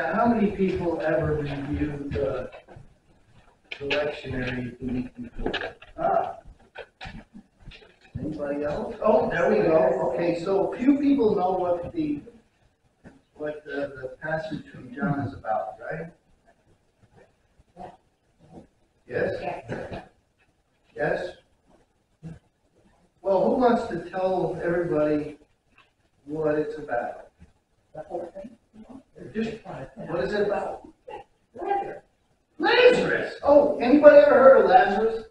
Now, how many people ever reviewed the lectionary the week before? Ah. Anybody else? Oh, there we go. Okay, so few people know what the, what the, the passage from John is about, right? Yes? Yes? Well, who wants to tell everybody what it's about? The whole thing. To what is it about? Lazarus! Oh, anybody ever heard of Lazarus?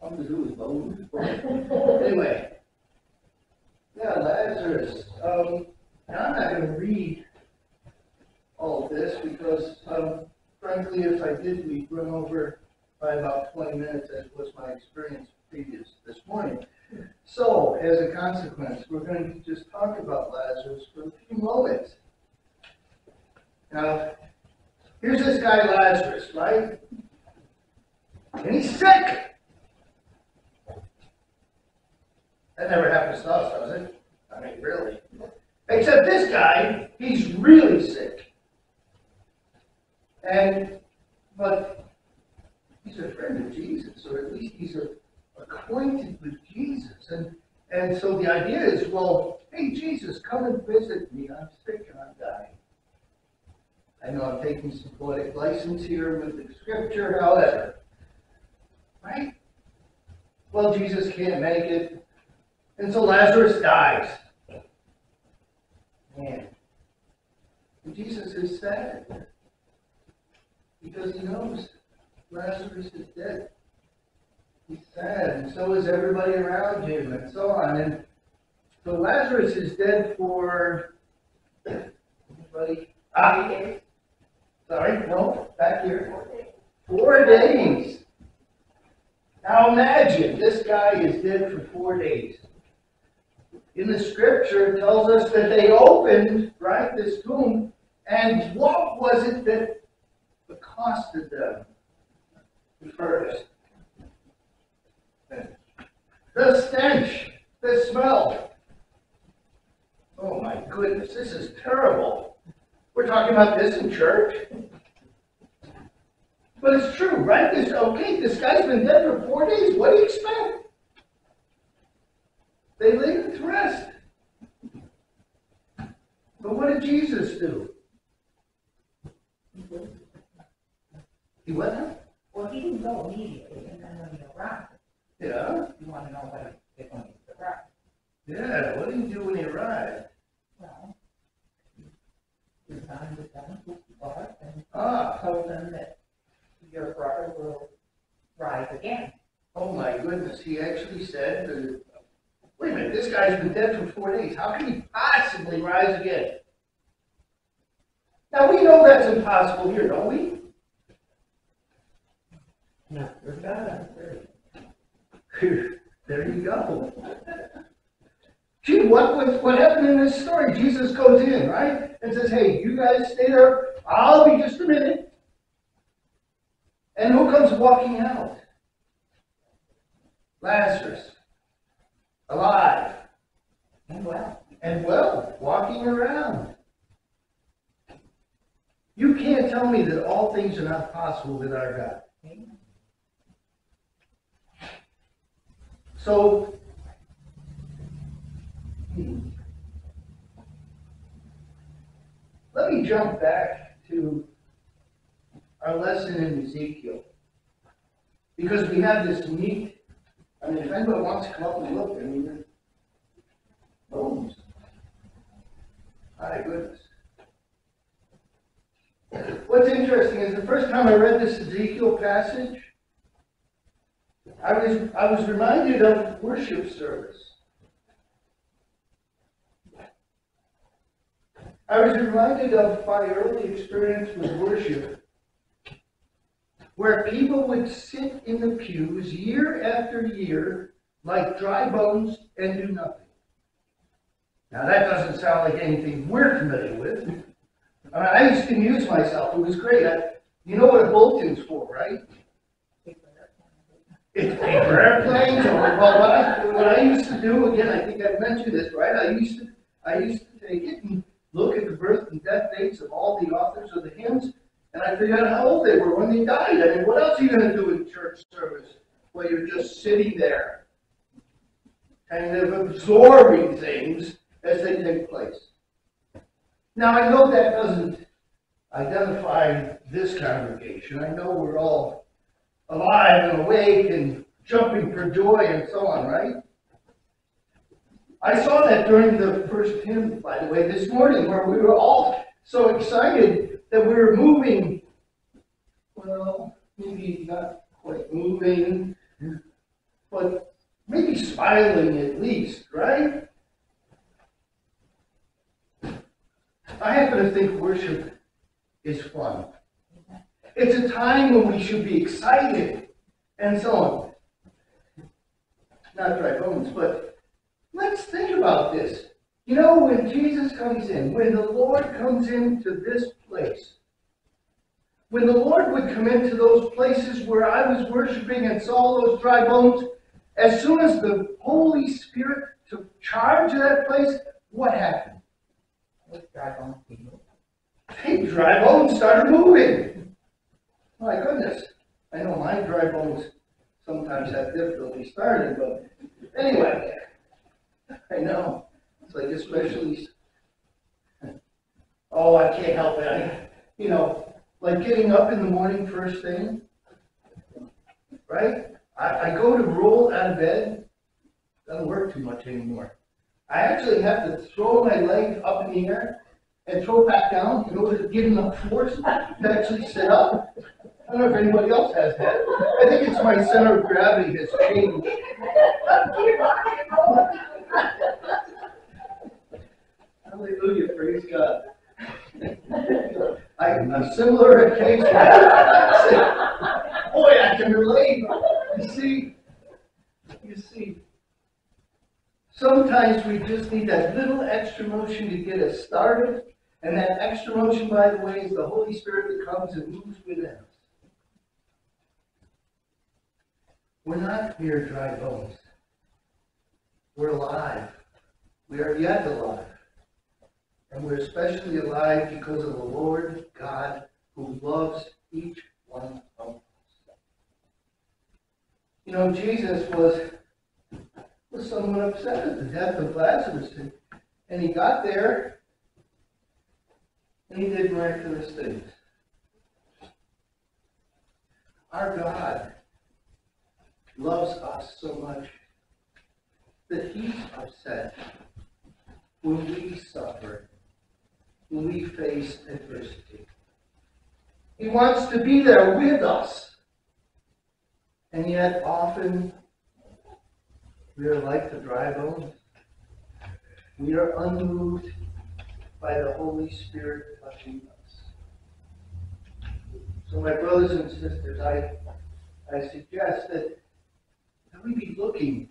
Something to do with bones. Anyway. Yeah, Lazarus, um, I'm not gonna read all this because, um, frankly, if I did, we'd run over by about twenty minutes, as was my experience previous this morning. So, as a consequence, we're going to just talk about Lazarus for a few moments. Now, here's this guy Lazarus, right? And he's sick. That never happens to us, does it? I mean, really. Except this guy, he's really sick. And, but he's a friend of Jesus, or at least he's a, acquainted with Jesus. And, and so the idea is, well, hey, Jesus, come and visit me. I'm sick and I'm dying. I know I'm taking some poetic license here with the scripture, however. Right? Well, Jesus can't make it. And so Lazarus dies. Man. And Jesus is sad. Because he knows Lazarus is dead. He's sad, and so is everybody around him, and so on. And so Lazarus is dead for, anybody? Ah, sorry, no, back here. Four days. Now imagine, this guy is dead for four days. In the scripture, it tells us that they opened, right, this tomb, and what was it that accosted them first? The stench, the smell. Oh my goodness, this is terrible. We're talking about this in church. But it's true, right? This, okay, this guy's been dead for four days. What do you expect? They laid him to rest. But what did Jesus do? He went out? Well, he didn't go immediately, and then when he arrived, Yeah. you wanna know what he did when he arrived. Yeah, what did he do when he arrived? Well, he resigned with them, who he was, and Ah, told them that your brother will rise again. oh my goodness, he actually said, that- wait a minute, this guy's been dead for four days. How can he possibly rise again? Now, we know that's impossible here, don't we? No, There you go. Gee, what, what, what happened in this story? Jesus goes in, right? And says, hey, you guys stay there. I'll be just a minute. And who comes walking out? Lazarus. Alive. and well, And well, walking around. You can't tell me that all things are not possible with our God. So, hmm. let me jump back to our lesson in Ezekiel. Because we have this neat, I mean, if anybody wants to come up and look, I mean, bones. My goodness. What's interesting is the first time I read this Ezekiel passage, I was, I was reminded of worship service. I was reminded of my early experience with worship, where people would sit in the pews year after year like dry bones and do nothing. Now, that doesn't sound like anything we're familiar with. I mean, I used to amuse myself. It was great. I, you know what a bulletin's for, right? It's paper airplanes, or, well, what I, what I used to do, again, I think I've mentioned this, right? I used to, I used to take it and look at the birth and death dates of all the authors of the hymns, and I figured out how old they were when they died. I mean, what else are you gonna do in church service while you're just sitting there? Kind of absorbing things as they take place. Now, I know that doesn't identify this congregation. I know we're all alive and awake and jumping for joy and so on, right? I saw that during the first hymn, by the way, this morning, where we were all so excited that we were moving. Well, maybe not quite moving, but maybe smiling at least, right? I happen to think worship is fun. It's a time when we should be excited and so on. Not dry bones, but let's think about this. You know, when Jesus comes in, when the Lord comes into this place, when the Lord would come into those places where I was worshiping and saw those dry bones, as soon as the Holy Spirit took charge of that place, what happened? Let's drive on people. Hey, dry bones started moving. My goodness. I know my dry bones sometimes have difficulty starting, but anyway. I know. It's like especially. Oh, I can't help it. I, you know, like getting up in the morning first thing. Right? I, I go to roll out of bed. Doesn't work too much anymore. I actually have to throw my leg up in the air and throw it back down in order to get enough force to actually sit up. I don't know if anybody else has that. I think it's my center of gravity has changed. Hallelujah, praise God. I, a similar occasion. Boy, I can relate. You see, you see, sometimes we just need that little extra motion to get us started. And that extra motion, by the way, is the Holy Spirit that comes and moves within us. We're not mere dry bones. We're alive. We are yet alive. And we're especially alive because of the Lord God who loves each one of us. You know, Jesus was, was somewhat upset at the death of Lazarus. And, and he got there and he did miraculous things. Our God loves us so much that he's upset when we suffer, we face adversity. He wants to be there with us. And yet often we are like the dry bones. We are unmoved by the Holy Spirit touching us. So my brothers and sisters, I, I suggest that, that we be looking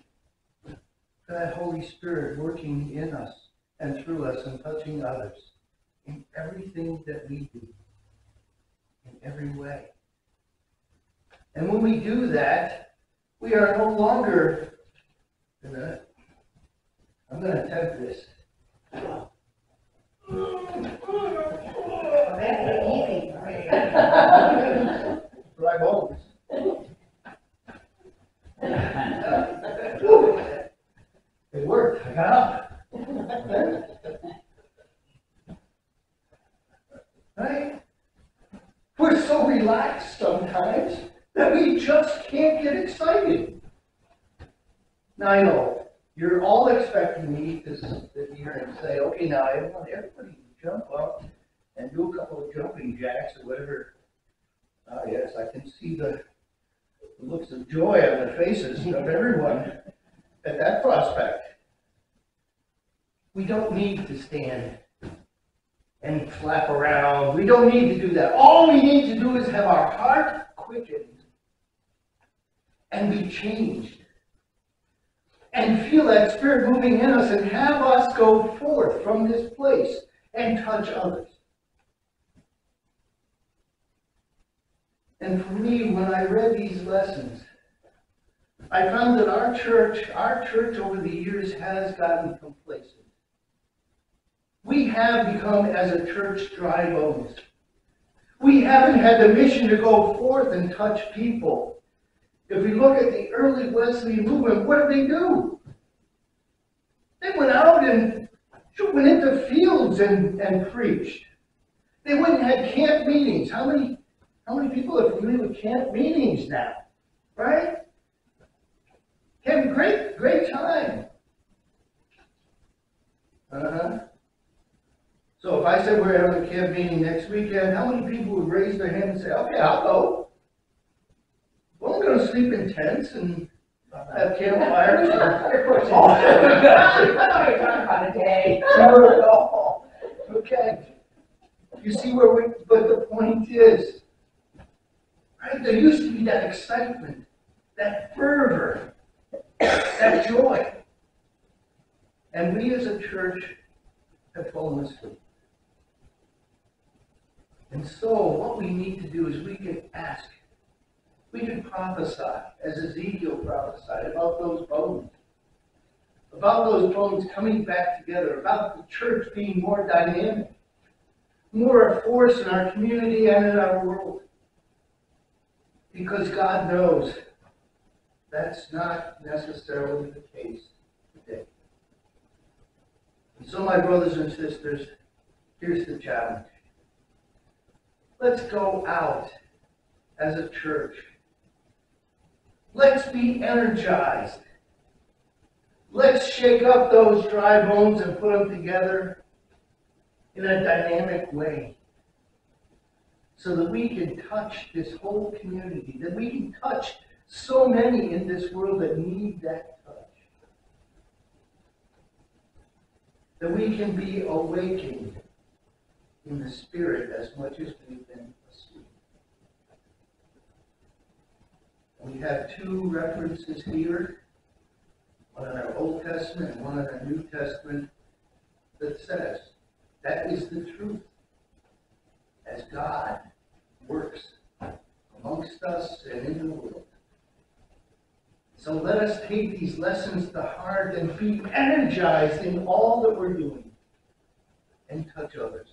for that Holy Spirit working in us and through us and touching others in everything that we do, in every way. And when we do that, we are no longer gonna, I'm gonna attempt this. Dry bones. It worked, I got up. Right? We're so relaxed sometimes that we just can't get excited. Now, I know, you're all expecting me to sit here and say, okay, now I want everybody to jump up and do a couple of jumping jacks or whatever. Ah, yes, I can see the the looks of joy on the faces of everyone at that prospect. We don't need to stand and flap around. We don't need to do that. All we need to do is have our heart quickened and be changed. And feel that spirit moving in us and have us go forth from this place and touch others. And for me, when I read these lessons, I found that our church, our church over the years has gotten complacent. Have become, as a church, dry bones. We haven't had the mission to go forth and touch people. If we look at the early Wesleyan movement, what did they do? They went out and went into fields and, and preached. They went and had camp meetings. How many, how many people are familiar with camp meetings now? Right? Have a great, great time. Uh-huh. If I said we're having a camp meeting next weekend, how many people would raise their hand and say, okay, I'll go? Well, I'm gonna sleep in tents and have campfires. On a day. Sure, no. Okay. You see where we, but the point is, right, there used to be that excitement, that fervor, that joy. And we as a church have fallen asleep. And so what we need to do is we can ask, we can prophesy, as Ezekiel prophesied, about those bones. About those bones coming back together, about the church being more dynamic, more a force in our community and in our world. Because God knows that's not necessarily the case today. And so, my brothers and sisters, here's the challenge. Let's go out as a church. Let's be energized. Let's shake up those dry bones and put them together in a dynamic way so that we can touch this whole community, that we can touch so many in this world that need that touch. That we can be awakened in the spirit as much as we've been asleep. We have two references here, one in our Old Testament and one in our New Testament, that says that is the truth. As God works amongst us and in the world. So let us take these lessons to heart and be energized in all that we're doing and touch others.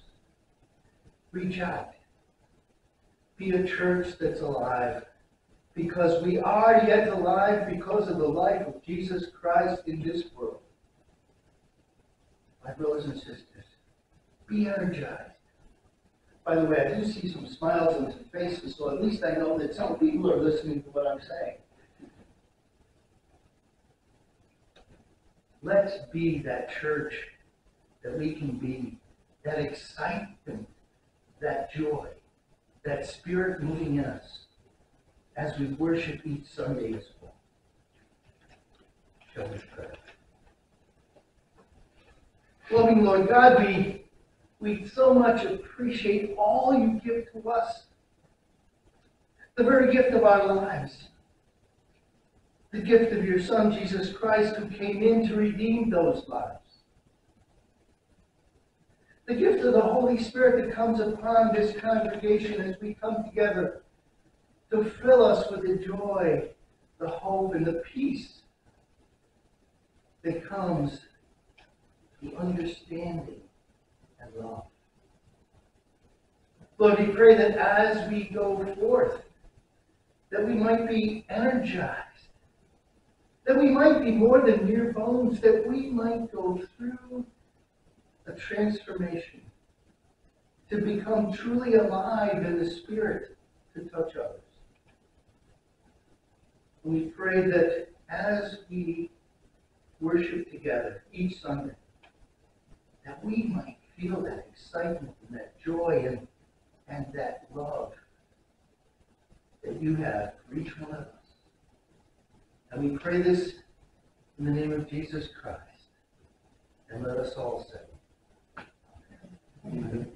Reach out. Be a church that's alive because we are yet alive because of the life of Jesus Christ in this world. My brothers and sisters, be energized. By the way, I do see some smiles on some faces, so at least I know that some people are listening to what I'm saying. Let's be that church that we can be, that excitement, that joy, that spirit moving in us as we worship each Sunday as well. Shall we pray? Loving Lord God, we, we so much appreciate all you give to us, the very gift of our lives the gift of your Son, Jesus Christ, who came in to redeem those lives. The gift of the Holy Spirit that comes upon this congregation as we come together to fill us with the joy, the hope, and the peace that comes through understanding and love. Lord, we pray that as we go forth, that we might be energized that we might be more than mere bones, that we might go through a transformation to become truly alive in the Spirit to touch others. We pray that as we worship together each Sunday, that we might feel that excitement and that joy and, and that love that you have for each one of us. And we pray this in the name of Jesus Christ. And let us all say, Amen.